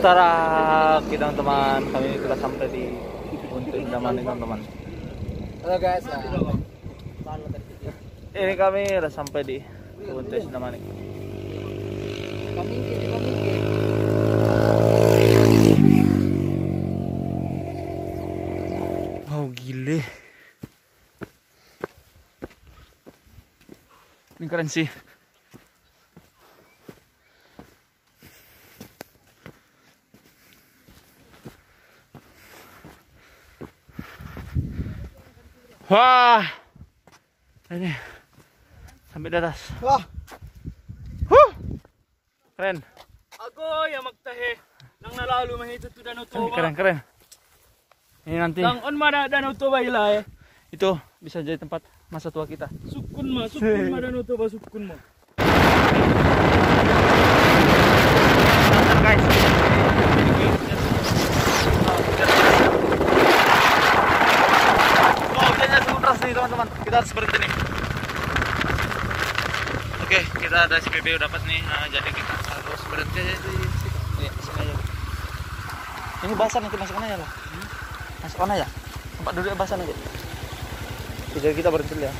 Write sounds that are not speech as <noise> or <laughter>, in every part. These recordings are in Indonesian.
Tara kita teman kami telah sampai di untuk Indaman ini teman-teman. Halo guys. ah. Ini kami sudah sampai di untuk Indaman ini. Pamingkin. Oh gile. Ini keren sih. Wah. Ini sampai di atas. Wah, Huh. Keren. Ako ya magtahe nang nalalo mahito to dano to. Keren, keren, keren. Ini nanti Nang on mana dano to ba ilay? itu bisa jadi tempat masa tua kita. Sukun ma, sukun ma dano to ba sukun mo. guys. Oh, deras nih teman-teman. Kita harus berhenti nih. Oke, kita ada SPBU dapat nih. Nah, jadi kita harus berhenti aja di situ. Iya, di sini aja. Ini basah nanti masukkan aja lah. Masukkan aja. Tempat duduk basah nanti. Oke, Jadi kita berhenti ya.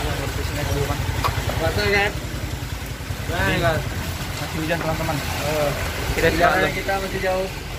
Berhenti sini aja dulu kan. rasa kan? Ini masih hujan teman-teman. Oh, Kita di perjalanan kita masih jauh.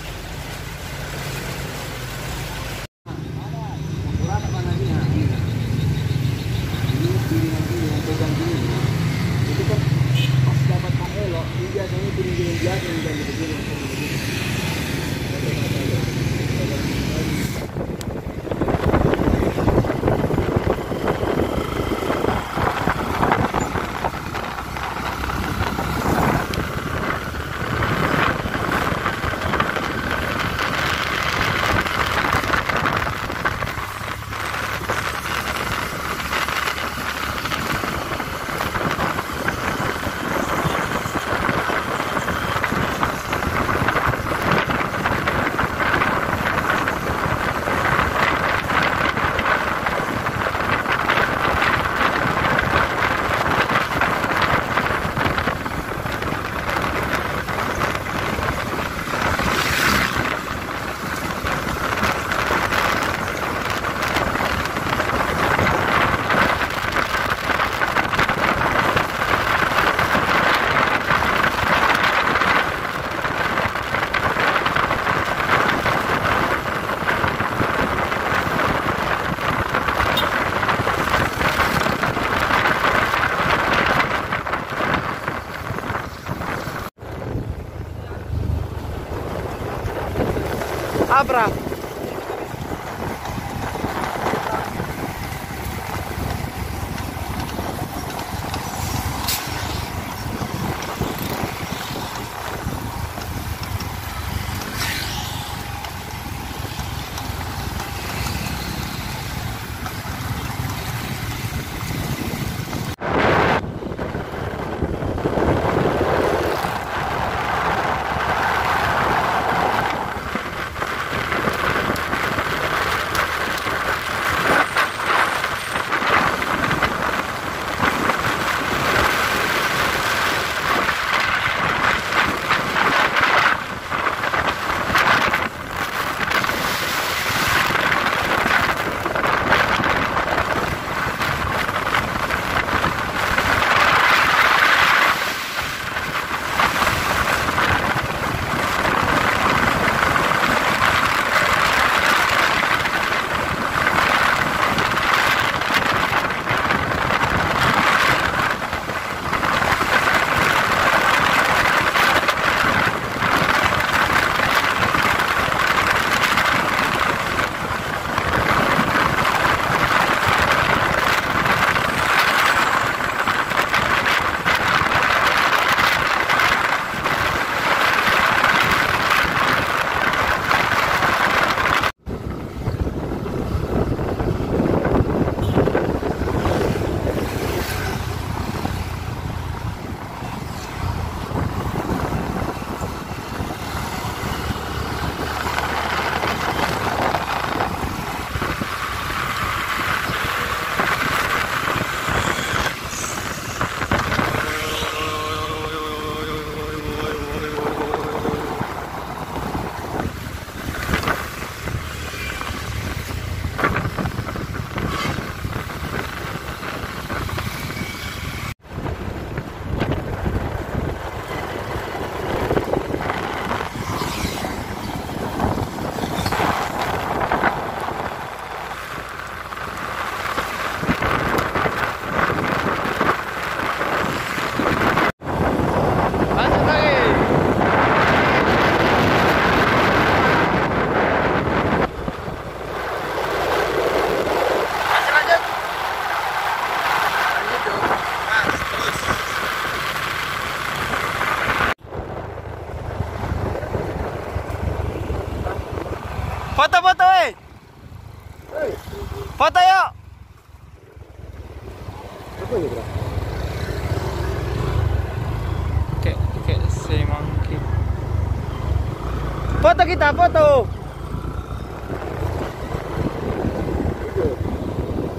Foto.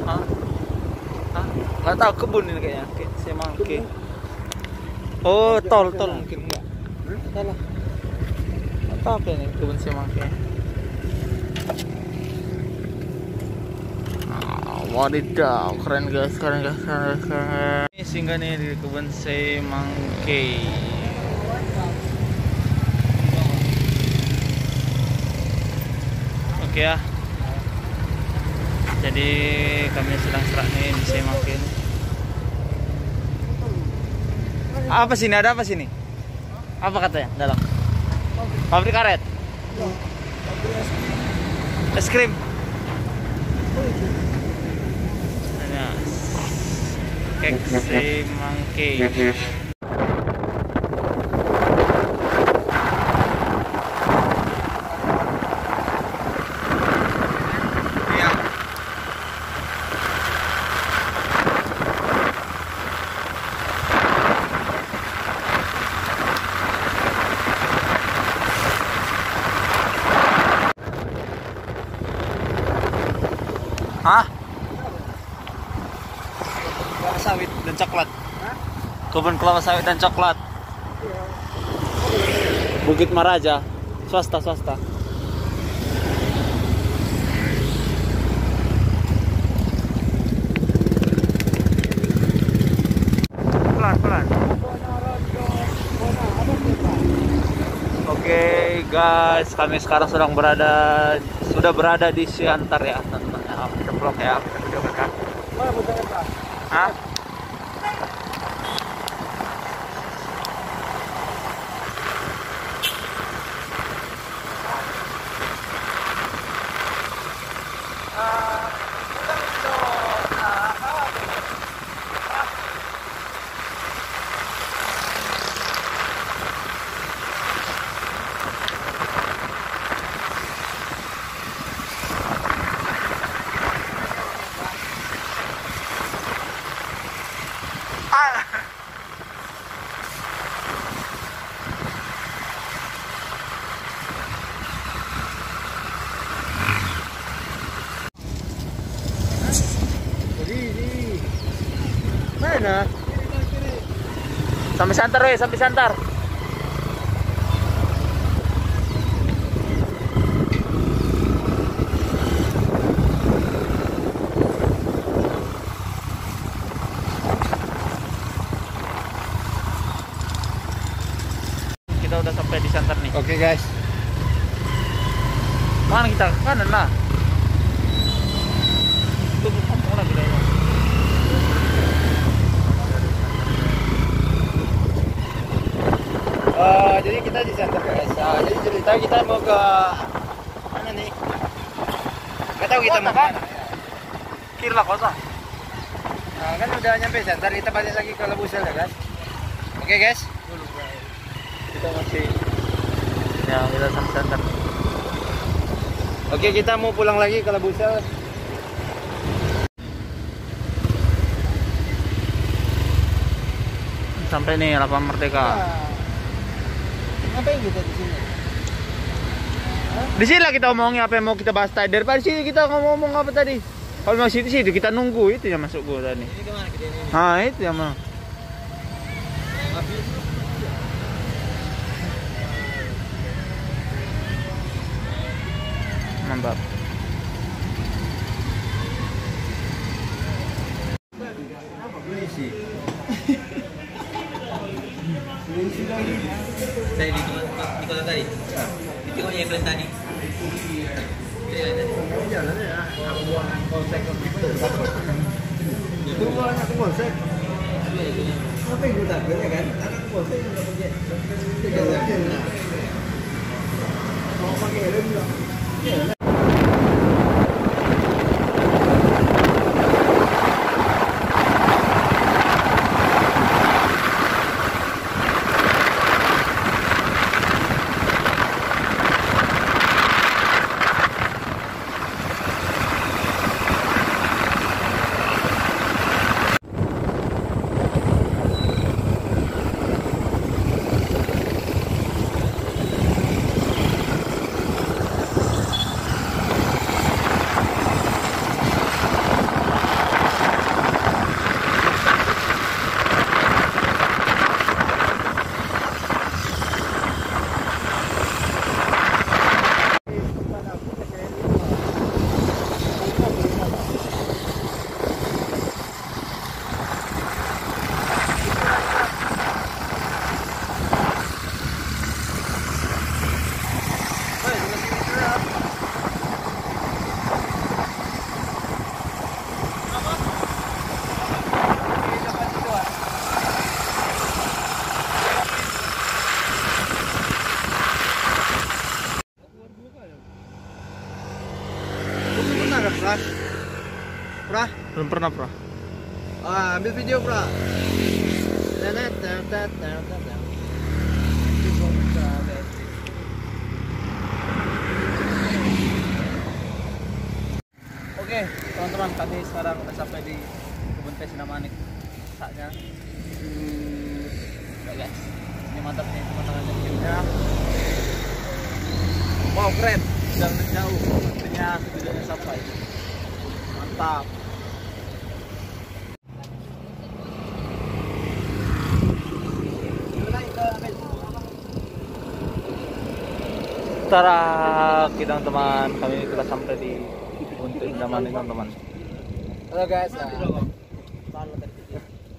Hah? Hah? Nggak tahu kebun ini kayaknya, kayak si monkey. Oh, tol, tol mungkin enggak. Salah. Nggak tahu kayak ini kebun si monkey. Ah, Wadidaw, keren guys, keren guys, keren guys, keren. Ini singgah nih di kebun semangke. Oke ya. Jadi kami sedang serak nih di semangke ini. Apa sini? Ada apa sini? Apa katanya dalam? Pabrik karet. Es krim. Ada kek Hah? Kelapa sawit dan coklat. Kebun kelapa sawit dan coklat. Bukit Maraja, swasta swasta. Pelan pelan. Oke guys, kami sekarang sedang berada sudah berada di Siantar ya teman-teman. Ya. Hah? Jadi ini mana? Sampai santar weh, sampai santar. Kita udah sampai di santar nih. Oke guys. Mana kita? Kanan lah. Tunggu kampung lah kita. ini. Eh, jadi kita di Santa guys. Ah, jadi cerita kita mau ke mana nih? Gak tahu kita Kota, mau kan? ke mana. Kiri lah kota. Nah, kan udah nyampe Santa, kita balik lagi ke Lebusel ya guys. Oke guys. Kita masih ya kita sampai santar. Oke kita mau pulang lagi ke Lebusel. Sampai nih lapangan Merdeka. Ngapain kita di sini? Di sini lah kita omongin apa yang mau kita bahas tadi. Daripada sini kita ngomong-ngomong apa tadi. Kalau masih di situ kita nunggu itu yang masuk gua tadi. Ini ke mana ini? Nah itu yang mana? Mantap. Tenet. Oke, teman-teman, kami sekarang udah sampai di kebun teh Sinamanik. Saatnya. Udah guys. Ini mantap nih pemandangannya view-nya. Wow, keren. Jangan jauh. Artinya videonya sampai. Mantap. Tara kita teman kami telah sampai di untuk ini teman Halo guys. ah.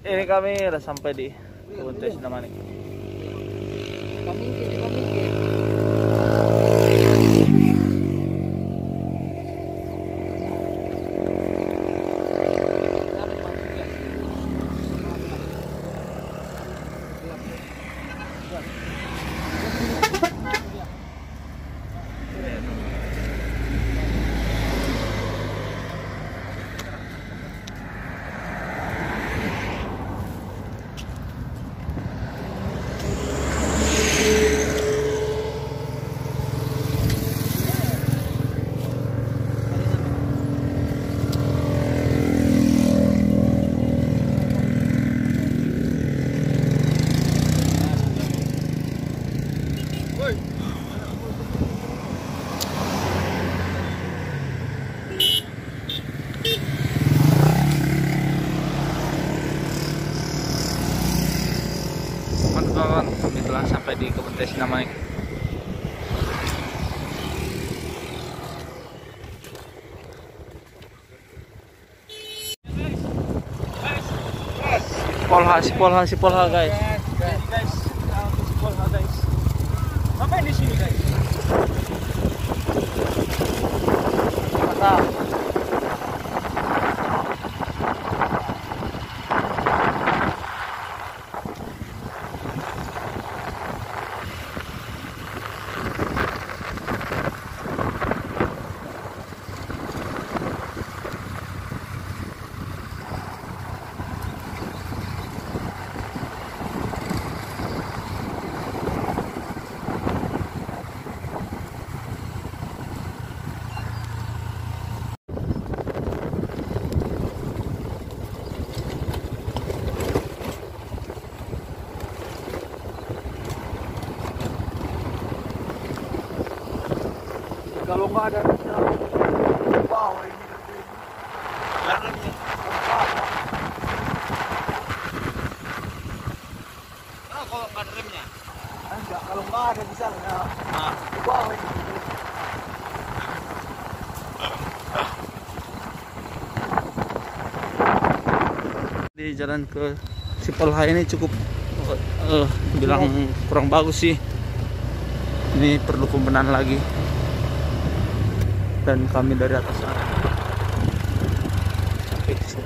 ini kami udah sampai di untuk zaman ini Pamingkin, pamingkin. teman-teman kami telah sampai Sinamanik Polha, si Polha, si Polha guys. Guys, guys, untuk si Polha guys. Ngapain di sini guys? Mantap. Kalau nggak ada wow ini kalau ban remnya. enggak kalau nggak ada di sana Nah, wow ini di jalan ke Sipolha ini cukup eh bilang kurang bagus sih. Ini perlu pembenahan lagi. Dan kami dari atas sana. Sampai di.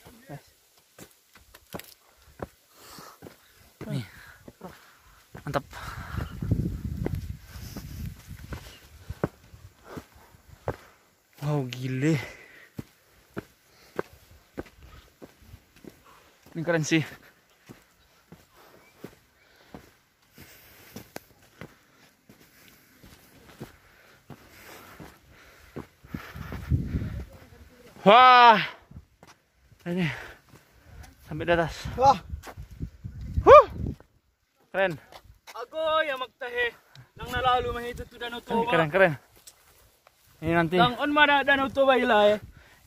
Wow, gile. Ini keren sih. Wah. Ini sampai di atas. wah Huh. Keren. Ako yang magtahe ng lalu mah itu tuh Danau Toba. Keren keren. Ini nanti Kang on mana Danau Toba ilah ya.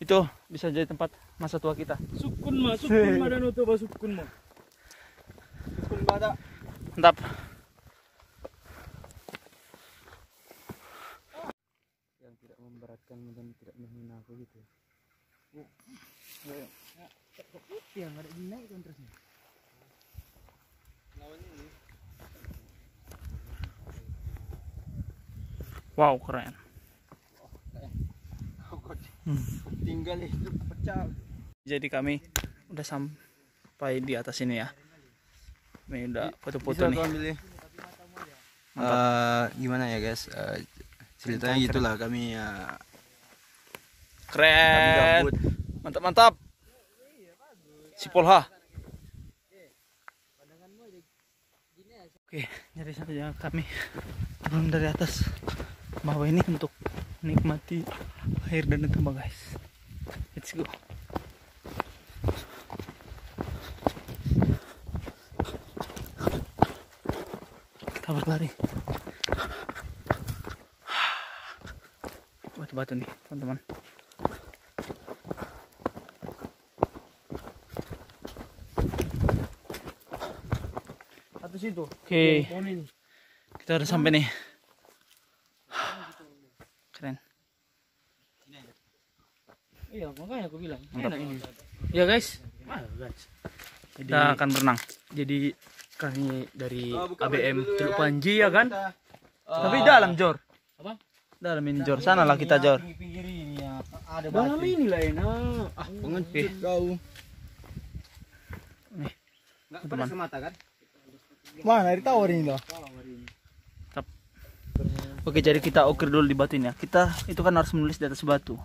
itu bisa jadi tempat masa tua kita. Sukun mah, sukun mah Danau Toba sukun mah. Sukun bada. Mantap. Yang tidak memberatkan dan tidak menghina aku gitu. Yang ada di naik kontrasnya. Wow, keren. Tinggal itu pecah. Jadi kami udah sampai di atas ini ya. Ini udah foto-foto nih. Eh, gimana ya guys? Eh, ceritanya gitulah kami ya. kami Keren. gabut. Mantap mantap. Si Polha. Oke, jadi saja kami turun dari atas bawah ini untuk menikmati air dan Toba guys. Let's go. Kita berlari. Batu-batu nih, teman-teman. Satu situ. Oke, ini. kita udah sampai nih. Keren. Makanya aku bilang. Mantap. Enak ini. Ya guys, Ah, guys. kita akan berenang. Jadi kami dari Oh, buka ABM ya, Teluk guys. Panji ya kan? Tapi dalam Jor. Apa? Dalam ini Jor. Sana lah kita Jor. Pinggir ini ya. Ada Dalam ini lah enak. Ah, Pengecut kau. Nih, Enggak teman. pada semata kan? Mana air tawar ini loh? Oke, jadi kita ukir dulu di batu ini ya. Kita itu kan harus menulis di atas batu.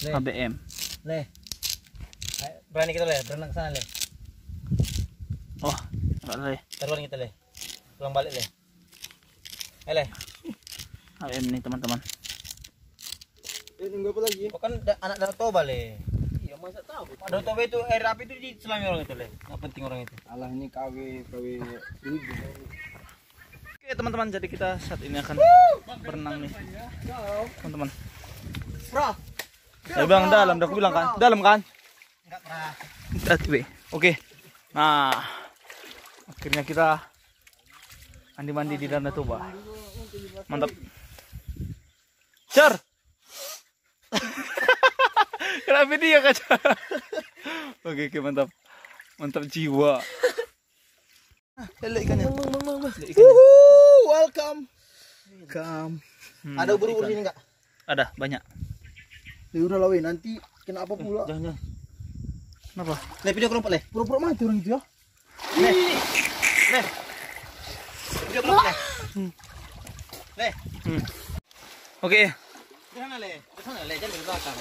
Le. ABM. Le. Berani kita le, berenang ke sana le. Oh, enggak ya. Taruhan kita le. Pulang balik le. Eh le. ABM nih teman-teman. Eh nunggu apa lagi? Oh kan da- anak Danau Toba le. Iya masa tahu. Danau Toba itu air api itu di selami orang itu le. Nggak penting orang itu. Alah ini KW KW Oke teman-teman, jadi kita saat ini akan berenang nih. Teman-teman. Bro. Saya bilang dalam, udah aku bilang kan. Dalam kan? Enggak pernah. Oke. Nah, akhirnya kita mandi-mandi di Danau Toba. Mantap. Cer. <laughs> Kenapa dia kaca? Oke, oke, mantap. Mantap jiwa. Lele ikannya. Lihat ikannya. Wuhu, welcome. Welcome. Hmm, Ada ubur-ubur sini enggak? Ada, banyak. Ya udah lah weh, nanti kena apa pula? Jangan, jangan. Kenapa? Le video kelompok le. Pura-pura mati orang itu ya. Le. Le. Video kelompok le. Le. Hmm. Oke, Di sana le. Di sana le, jangan di belakang.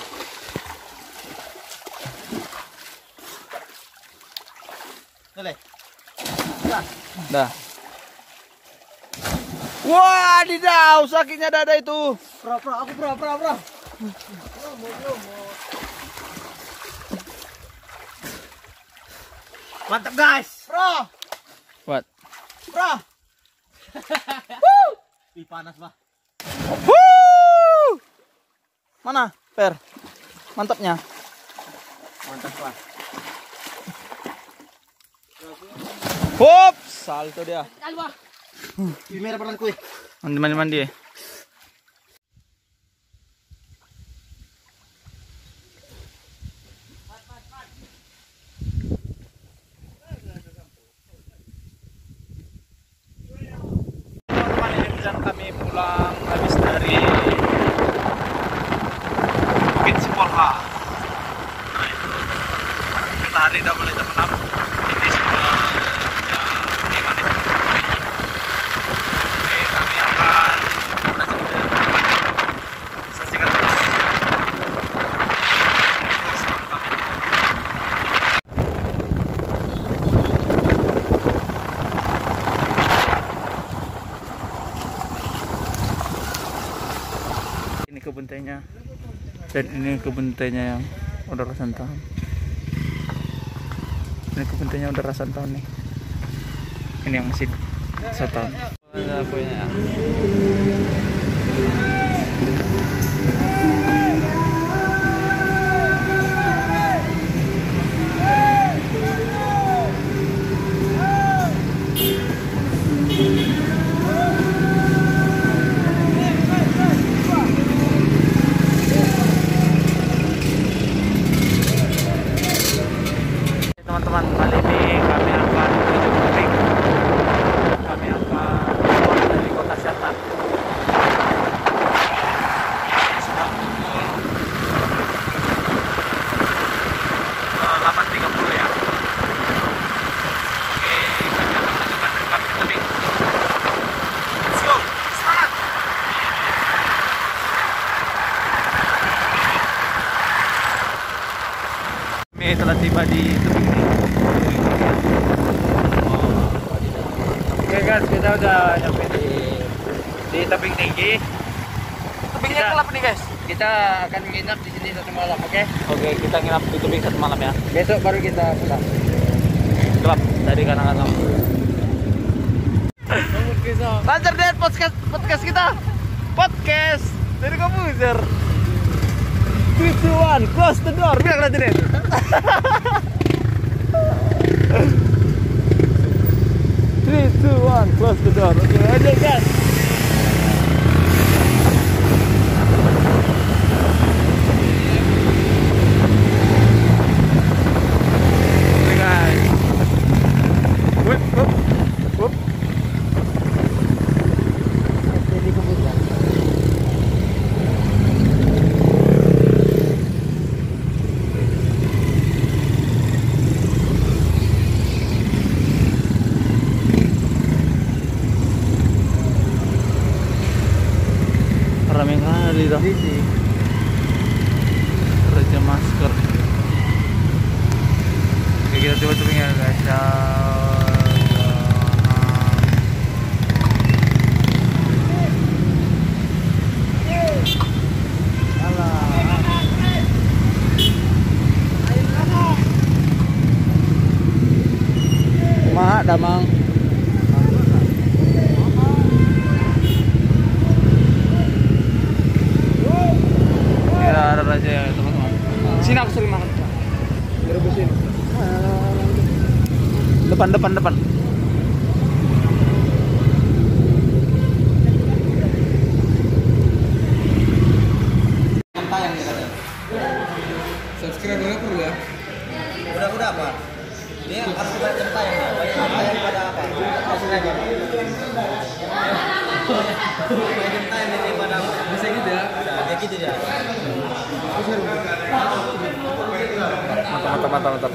Le, le. dah. Wadidaw, sakitnya dada itu. Pra, pra, aku pra, pra, pra. Mantap guys. Bro, What? bro. <laughs> Ih panas bah. Woo! Mana? Per. Mantapnya. Mantap lah. Hop, salto dia. Ih merah badan kue. Mandi mandi mandi. ya. Teman-teman ini perjalanan kami pulang habis dari Bukit Sipolha. Kita hari udah mulai jam 6 Ini sekolah ya, ini mana? Oke, kami akan saksikan terus. Bersama kami. Ini kebun tehnya dan ini kebun tehnya yang udah ratusan tahun. Ini kebun tehnya udah ratusan tahun nih. Ini yang masih satu tahun. Punya. Teman-teman, kali ini kami akan menuju Kuping. Kami akan keluar dari kota Siantar. Sedang pukul eh, 8.30 ya. Oke, kami akan menunjukkan dari kami Kuping. Let's go! Semangat! Kami telah tiba di tebing Oke guys, kita udah nyampe di di tebing tinggi. Tebingnya Kita- kelap nih guys. Kita akan nginap di sini satu malam, oke? Oke, kita nginap di tebing satu malam ya. Besok baru kita pulang. Gelap dari kanan-kanan. Lancar deh podcast podcast kita. Podcast dari komputer. 3 2 1 close the door. Bilang nanti deh. Three, two, one, close the door. Oke, aja guys. maraming alida. Depan, depan, depan. Tayang ya katanya. Subscribe dulu perlu ya. Udah udah apa? Harus ya. Pada Bisa gitu ya. Nah, gitu ya. Mantap, mantap, mantap,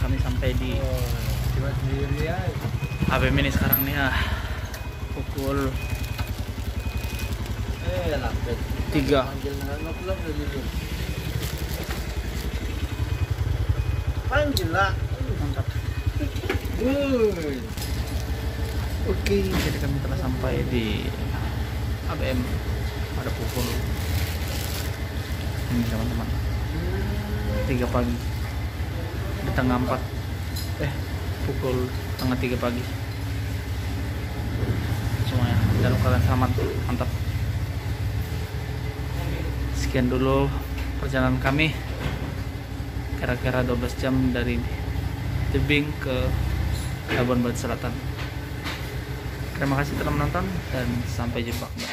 kami sampai di Coba sendiri ya. HBM ini sekarang nih ah pukul Eh, lah. 3 Mantap Wuih. oke jadi kami telah sampai di HBM pada pukul ini teman-teman. 3 pagi. Di tengah 4 eh pukul tengah 3 pagi. Semuanya. Dalam keadaan selamat. Mantap sekian dulu perjalanan kami. Kira-kira 12 jam dari tebing ke Labuan Barat Selatan. Terima kasih telah menonton dan sampai jumpa kembali